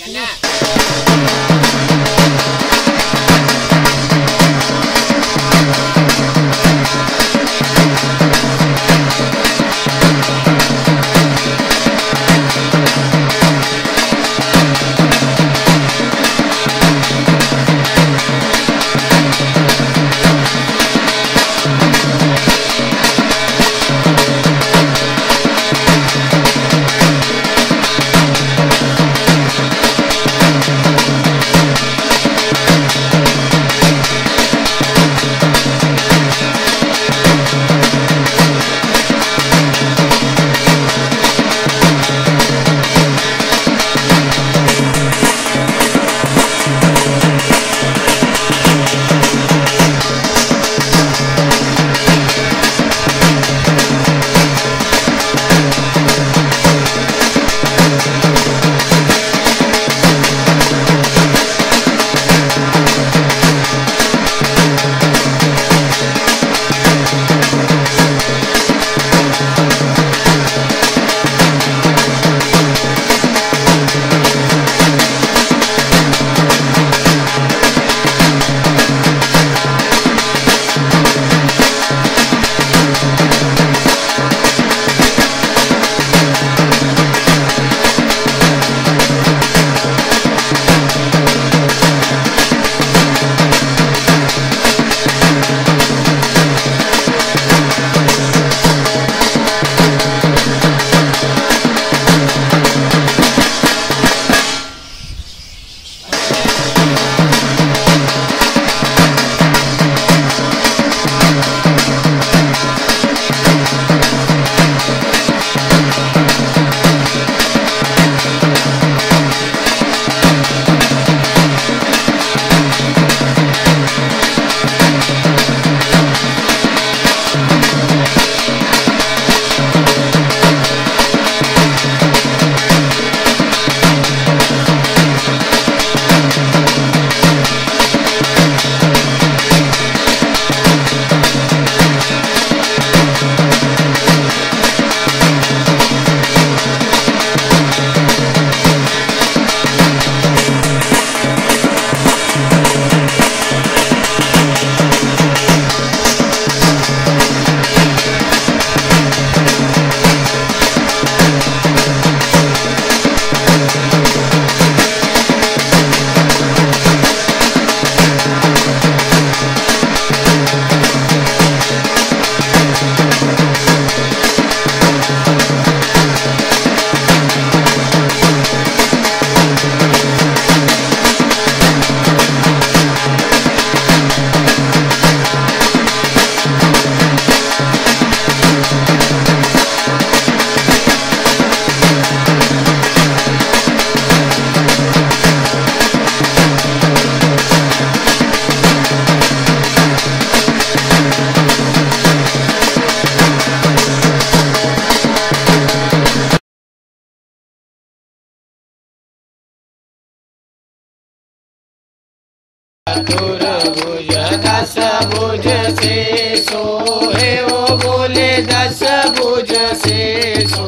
กันนะ चतुर्भुज दस भुज से सो हे ओ बोले दस भुज से सो।